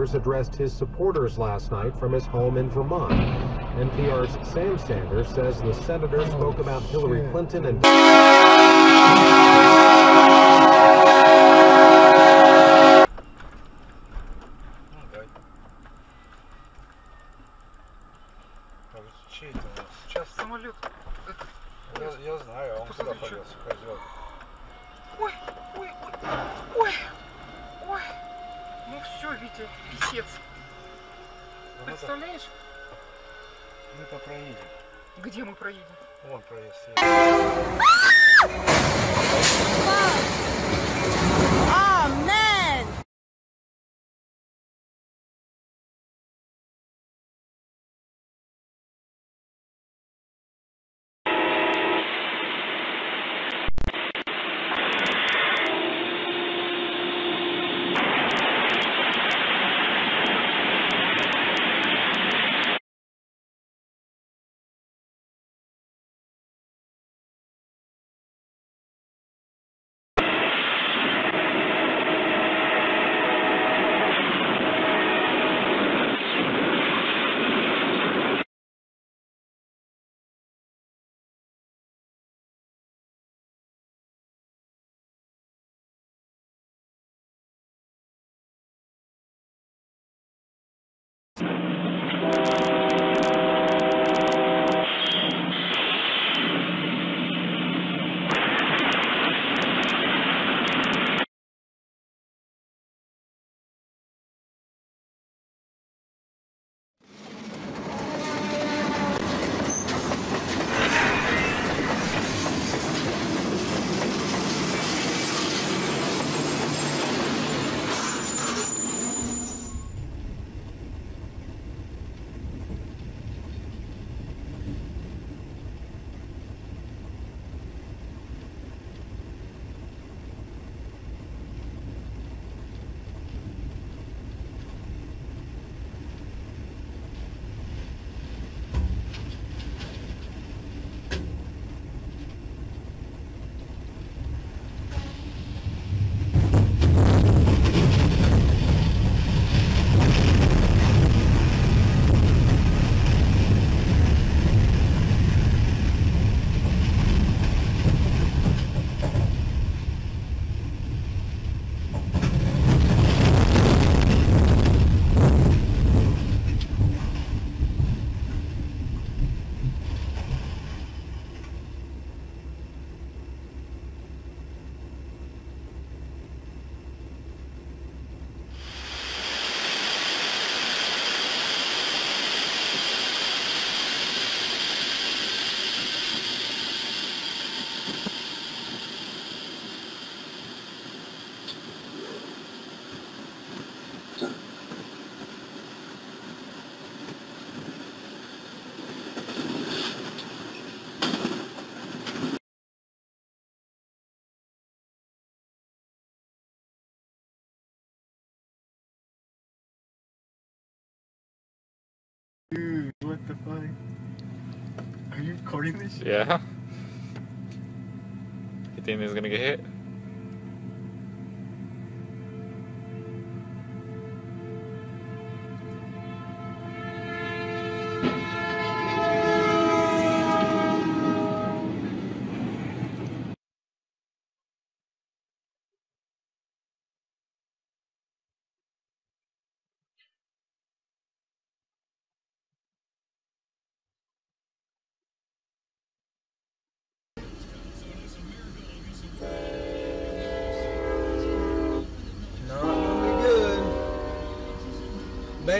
Sanders addressed his supporters last night from his home in Vermont. NPR's Sam Sanders says the senator spoke about Hillary Clinton and Чей это у нас? Сейчас Самолет. я, я знаю, а он куда Посмотри, полез? Козел. Ой, ой, ой, ой, ой. Ну все, Витя, писец. Мы-то- Представляешь, Мы-то проедем. где мы проедем? Вон проезд есть. What the fuck? Are you recording this shit? Yeah. You think is gonna get hit?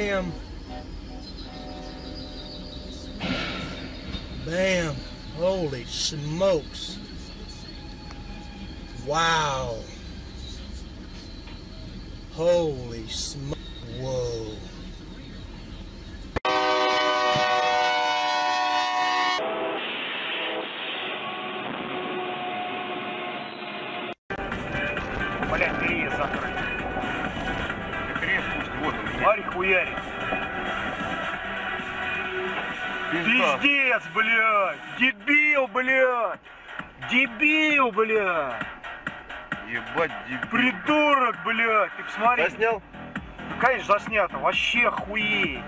Bam. Bam. Holy smokes. Wow. Holy smoke. Whoa. Смотри, хуярит. Пиздец, блядь! Дебил, блядь! Дебил, блядь! Ебать, дебил. Придурок, блядь! Ты посмотри. Я снял? Конечно, заснято. Вообще охуеть.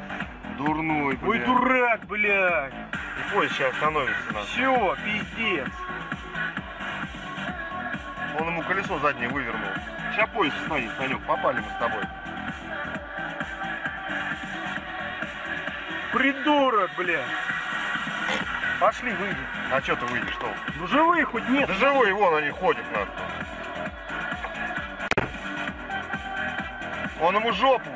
Дурной, Ой, блядь. дурак, блядь. И поезд сейчас остановится нас. Все, пиздец. Он ему колесо заднее вывернул. Сейчас поезд стоит, Санек, попали мы с тобой. Придурок, блядь. Пошли, выйдем. А что ты выйдешь, что? Ну живые хоть нет. Да живой, вон они ходят нахуй. Он ему жопу.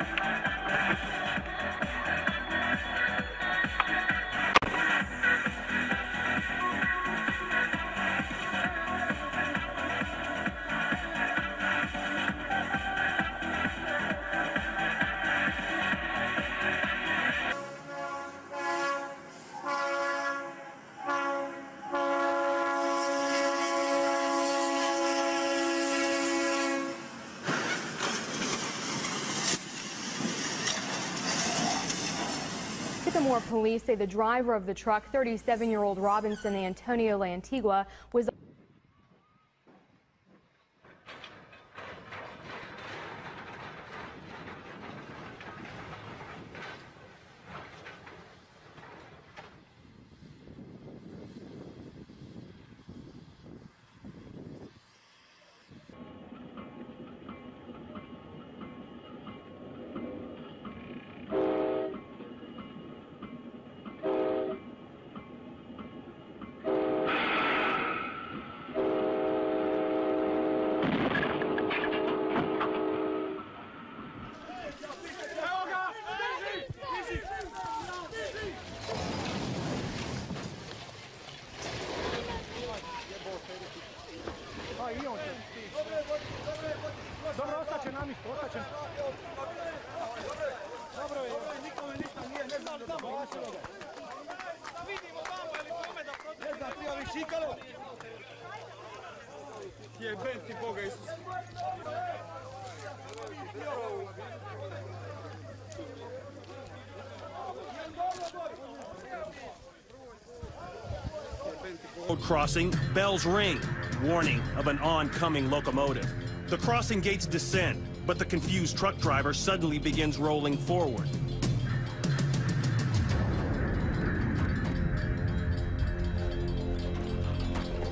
Sycamore police say the driver of the truck, 37-year-old Robinson Antonio Lantigua, was može. Dobro, ostaće nam mih, ostaće. Dobro je, ovaj nikome ništa nije, ne znam da tamo, vašilo ga. Da vidimo vamo, je li kome da protiv... Ne znam, ti ovi šikalo. Je, ben ti Boga Isus. Road crossing, bells ring, warning of an oncoming locomotive. The crossing gates descend, but the confused truck driver suddenly begins rolling forward.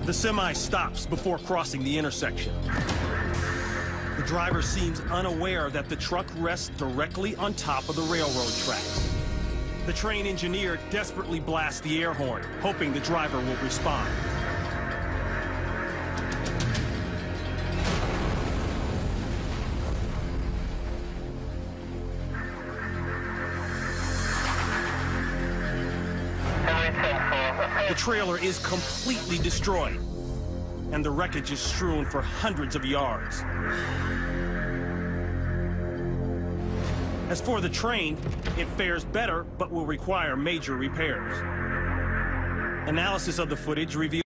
The semi stops before crossing the intersection. The driver seems unaware that the truck rests directly on top of the railroad tracks. The train engineer desperately blasts the air horn, hoping the driver will respond. The trailer is completely destroyed, and the wreckage is strewn for hundreds of yards. As for the train, it fares better but will require major repairs. Analysis of the footage reveals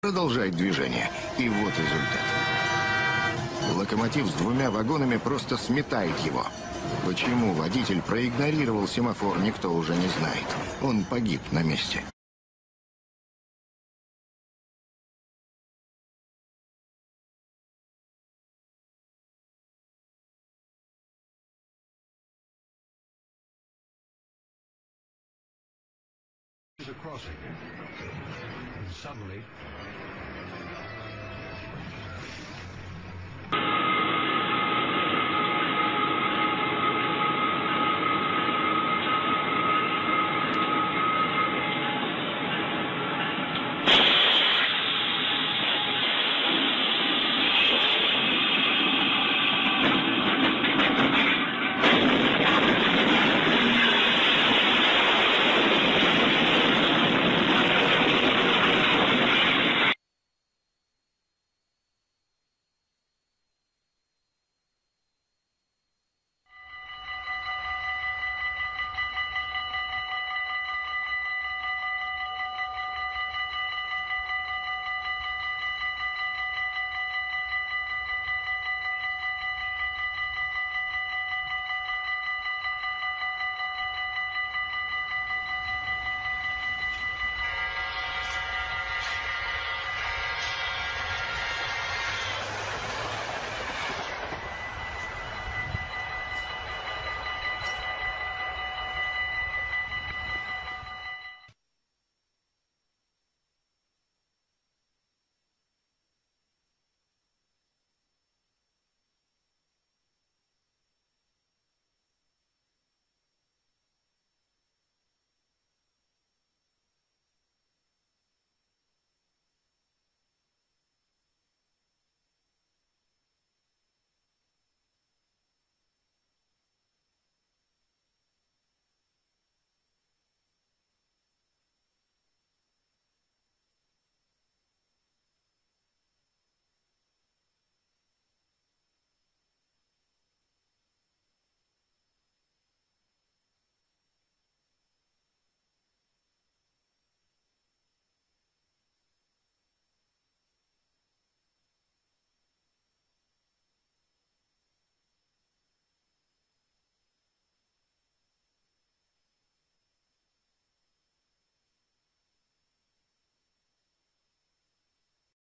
продолжает движение. И вот результат. Локомотив с двумя вагонами просто сметает его. Почему водитель проигнорировал семафор, никто уже не знает. Он погиб на месте. The crossing. And suddenly,